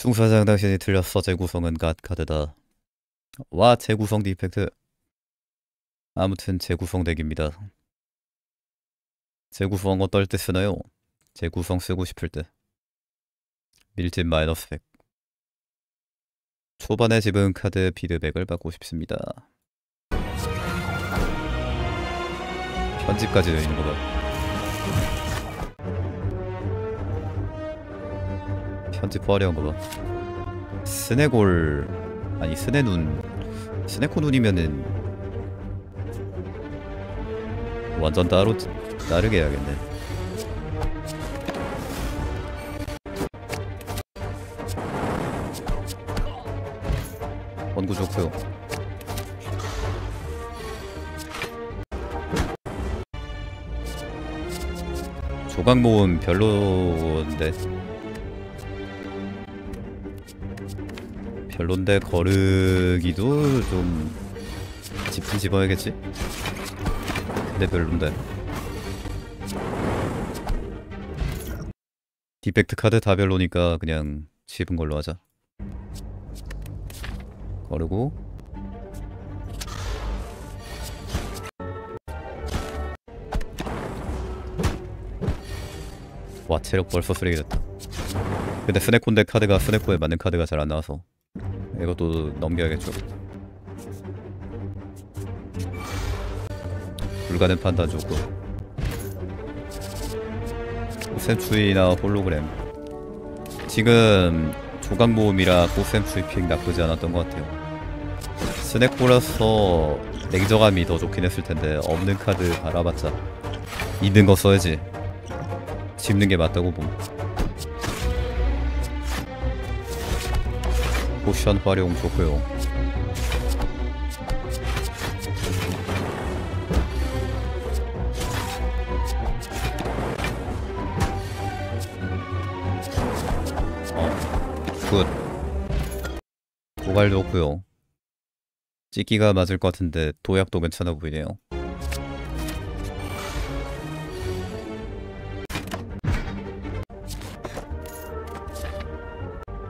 중사장 당신이 틀렸어 재구성은 god 카드다. 와 재구성 디펙트. 아무튼 재구성 deck입니다. 재구성 어떨 때 쓰나요? 재구성 쓰고 싶을 때. 밀집 마이너스 100 초반에 집은 카드 피드백을 받고 싶습니다. 편집까지 되어 있는 거 봐 편집 화려한 거봐 스네골 아니 스네눈 스네코 눈이면은 완전 따로 다르게 해야겠네. 원구 좋고요. 조각 모음 별로인데 별론데 거르기도 좀 짚은 집어야겠지? 근데 별론데. 디펙트 카드 다 별로니까 그냥 집은 걸로 하자. 거르고. 와 체력 벌써 쓰레기 됐다. 근데 스네코인데 카드가 스네코에 맞는 카드가 잘 안 나와서 이것도 넘겨야겠죠. 불가능 판단 좋고 고샘추이나 홀로그램. 지금 조각 모음이라 고샘추이 픽 나쁘지 않았던 것 같아요. 스낵보라서 냉정함이 더 좋긴 했을 텐데 없는 카드 알아봤자 있는 거 써야지. 집는 게 맞다고 봄 potion 활용 좋고요 good. 도갈 좋고요. 찍기가 맞을 것 같은데 도약도 괜찮아 보이네요.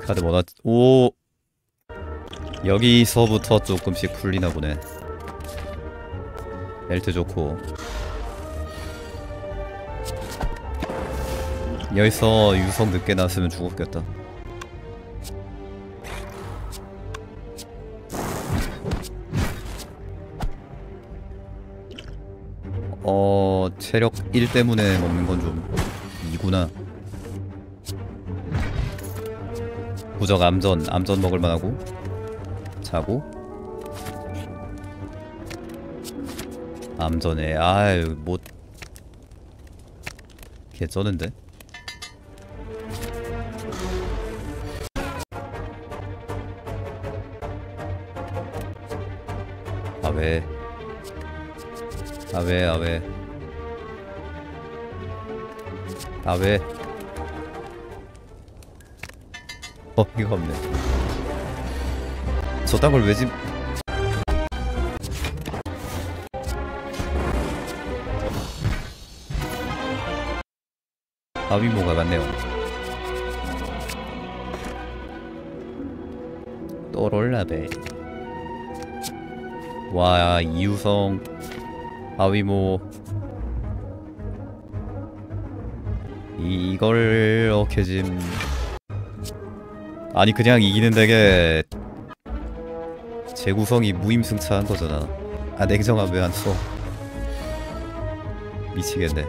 카드 뭐나 오 여기서부터 조금씩 풀리나 보네. 벨트 좋고 여기서 유성 늦게 나왔으면 죽었겠다. 어 체력 1 때문에 먹는 건 좀 2구나 부적 암전 암전 먹을 만하고 자고 암전에 아유 못 개쩌는데 아왜 아 왜, 아 왜. 아 왜. 어, 이거 없네. 저딴 걸왜 집... 아비모가 같네요. 또롤라베. 와, 이유성. 아위모 이걸 어케짐 아니 그냥 이기는 덱에 재구성이 무임승차한 거잖아. 아 냉정함 왜 안 써? 미치겠네.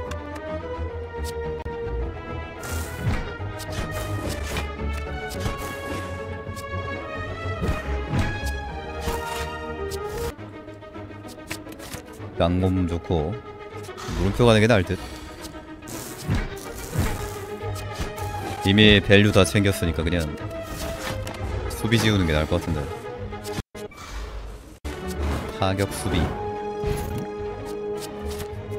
양몸 좋고 물음표 가는 게 나을 듯. 이미 value 다 챙겼으니까 그냥 수비 지우는 게 나을 것 같은데 타격 수비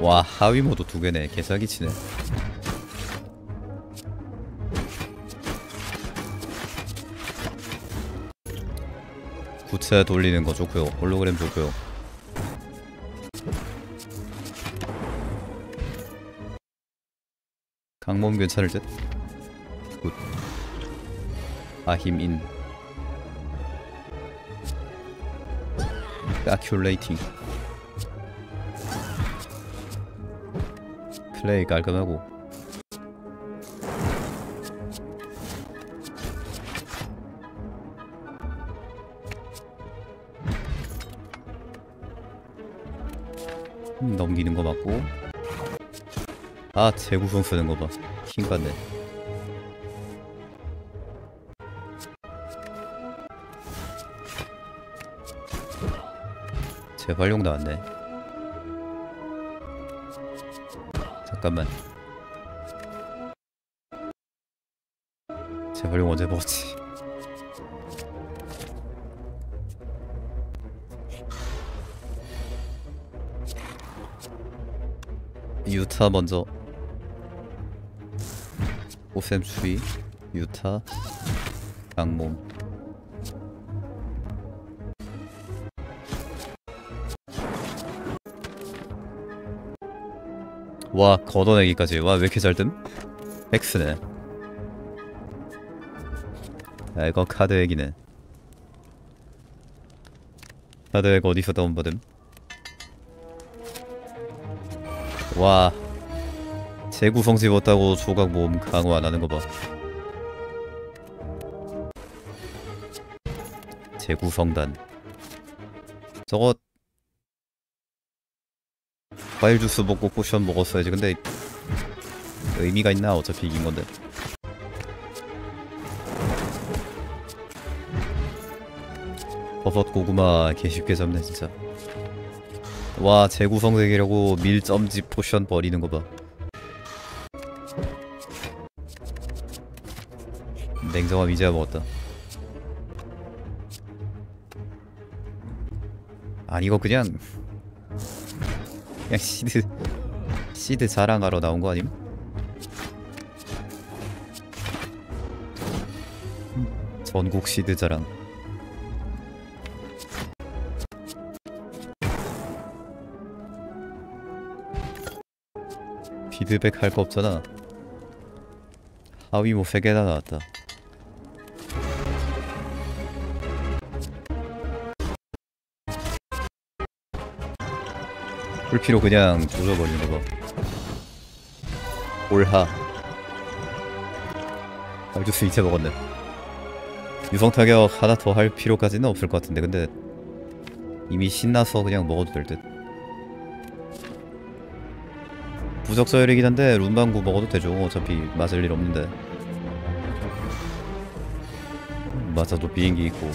와 하위 모드 두 개네. 개사기 치네. 구체 돌리는 거 좋고요. 홀로그램 좋고요. 강몸 괜찮을 듯? 굿. 아힘인 아큐레이팅 플레이 깔끔하고. 음, 넘기는 거 맞고. 아 재구성 쓰는 거봐. 힘받네 재활용 나왔네. 잠깐만. 재활용 언제 먹었지? 유타 먼저. 오셈 추리 유타. 악몸 와 걷어내기까지 와 왜 이렇게 잘뜸? X네 야 이거 카드 얘기네 카드 얘기 어디서 다운받음? 와 재구성 집었다고 조각 모음 강화 안 하는 거 봐. 재구성단. 저거 과일 주스 먹고 potion 먹었어야지. 근데 의미가 있나? 어차피 이긴 건데. 버섯 고구마 개 쉽게 잡네 진짜. 와 재구성 되기려고 밀집 potion 버리는 거 봐. 냉정함 이제야 먹었다. 아니 이거 그냥 그냥 seed seed 자랑하러 나온 거 아님? 전국 시드 자랑. 피드백 할 거 없잖아. 하위 뭐 3개나 나왔다. 불피로 그냥 조져버리는 거 봐. 올하. 알주스 이제 먹었네. 유성 타격 하나 더 할 필요까지는 없을 것 같은데 근데 이미 신나서 그냥 먹어도 될 듯. 부적서열이긴 한데 룬방구 먹어도 되죠. 어차피 맞을 일 없는데. 맞아도 비행기 있고.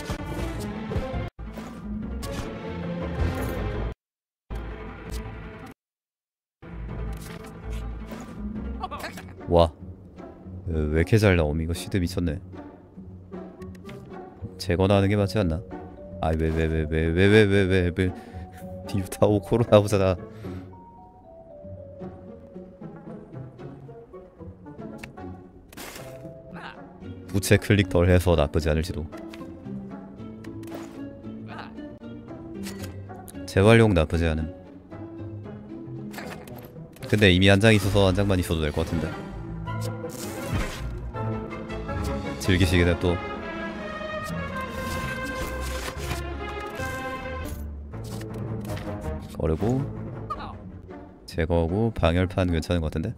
이렇게 잘 나옴 이거 시드 미쳤네. 제거나 하는 게 맞지 않나? 아이 왜 왜 왜 왜 왜 왜 왜왜 왜. 유타 오 코로나 보잖아. 부채 클릭 덜 해서 나쁘지 않을지도. 재활용 나쁘지 않음. 근데 이미 한 장 있어서 한 장만 있어도 될 것 같은데. 즐기시게 또. 거르고 제거하고 방열판 괜찮은 것 같은데.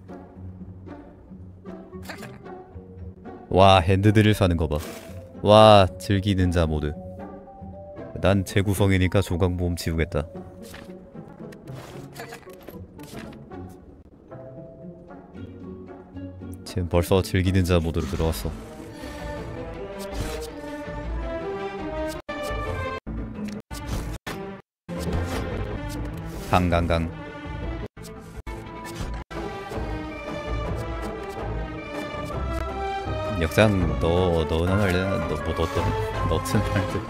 와 핸드드릴 사는 거 봐. 와 즐기는 자 모드. 난 재구성이니까 조각 모음 지우겠다. 지금 벌써 즐기는 자 모드로 들어왔어. 강강강. 역장 너 너는 할래? 너뭐 너든 할 듯.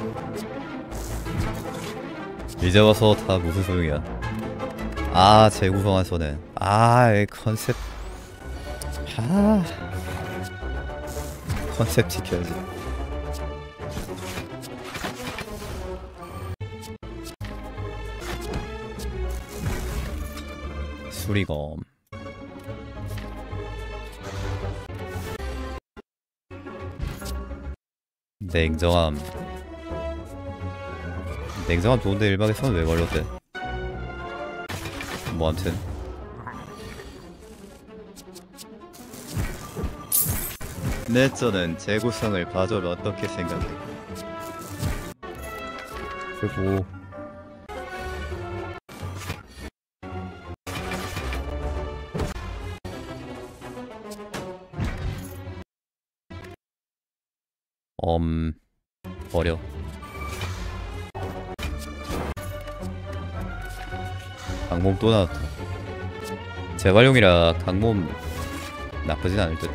이제 와서 다 무슨 소용이야? 아 재구성한 손에 아이 컨셉 아 컨셉 지켜야지. 수리검. 냉정함. 냉정함 좋은데 일박에서는 왜 걸렸대? 뭐 암튼. 내저는 재구성을 봐줄 어떻게 생각해? 그리고 엄 버려. 강몸 또 나왔다. 재활용이라 강몸 나쁘진 않을 듯.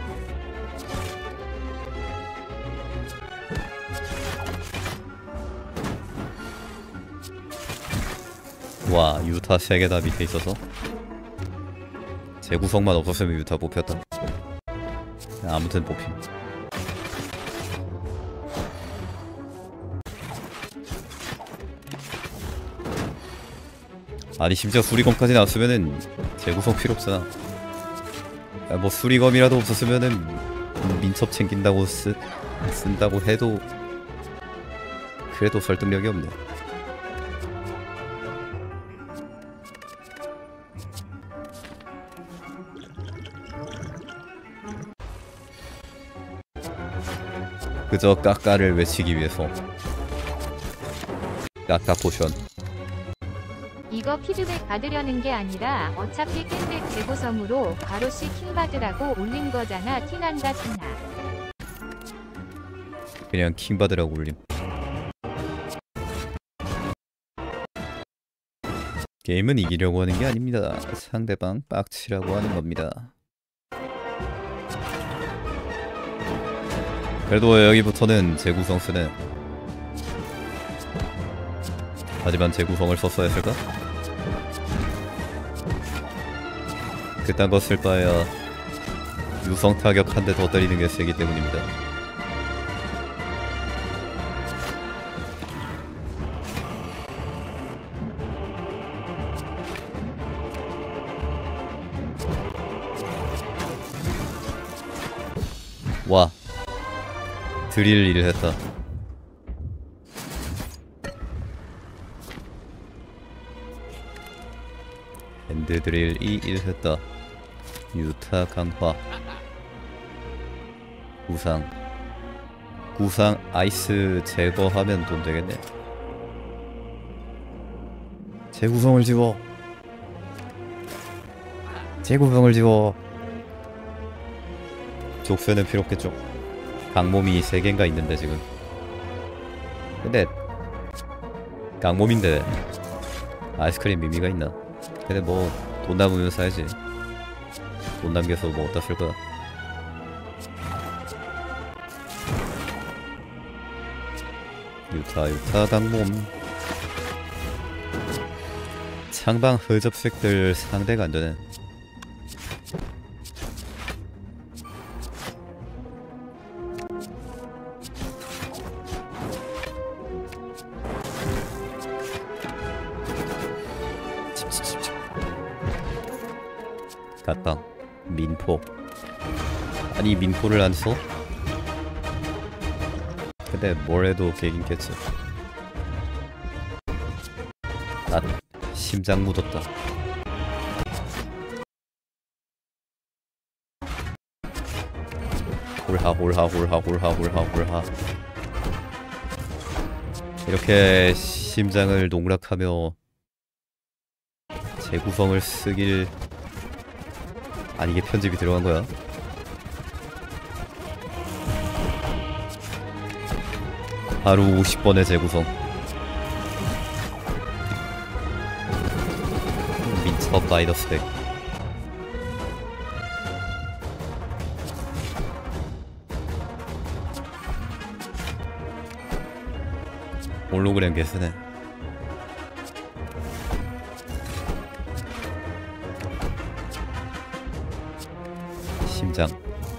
와, 유타 3개 다 밑에 있어서? 재구성만 없었으면 유타 뽑혔다. 아무튼 뽑힘 아니 심지어 수리검까지 나왔으면은 재구성 필요 없잖아. 야, 뭐 수리검이라도 없었으면은 민첩 챙긴다고 쓰, 쓴다고 해도 그래도 설득력이 없네. 그저 까까를 외치기 위해서. 까까 potion 이거 피드백 받으려는 게 아니라 어차피 캔백 재구성으로 바로씩 킹 받으라고 올린 거잖아 티난다 티나. 그냥 킹받으라고 올림. 게임은 이기려고 하는 게 아닙니다. 상대방 빡치라고 하는 겁니다. 그래도 여기부터는 재구성 쓰네 하지만 재구성을 썼어야 했을까? 그딴 거 쓸 바에야 유성 타격 한 대 더 때리는 게 세기 때문입니다. 와. 드릴 일을 했다. 핸드 드릴 이 일했다 유타 강화. 구상. 구상 아이스 제거하면 돈 되겠네. 재구성을 지워. 재구성을 지워. 족쇄는 필요 없겠죠. 강몸이 3개인가 있는데 지금. 근데 강몸인데 아이스크림 미미가 있나? 근데 뭐 돈 남으면 사야지 돈 남겨서 뭐 어디다 쓸 거야 유타 유타 강몸. 창방 흐접색들 상대가 안 되네. 갔다 민포. 아니 민포를 안 써? 근데 뭘 해도 개긴겠지 나 심장 묻었다. 홀하 홀하 홀하 홀하 홀하 홀하. 이렇게 심장을 농락하며 재구성을 쓰길 아니 이게 편집이 들어간 거야? 하루 50번의 재구성. 민첩 마이너스 100 홀로그램 개쓰네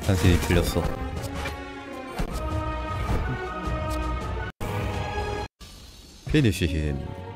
당신이 틀렸어. 피니시 힘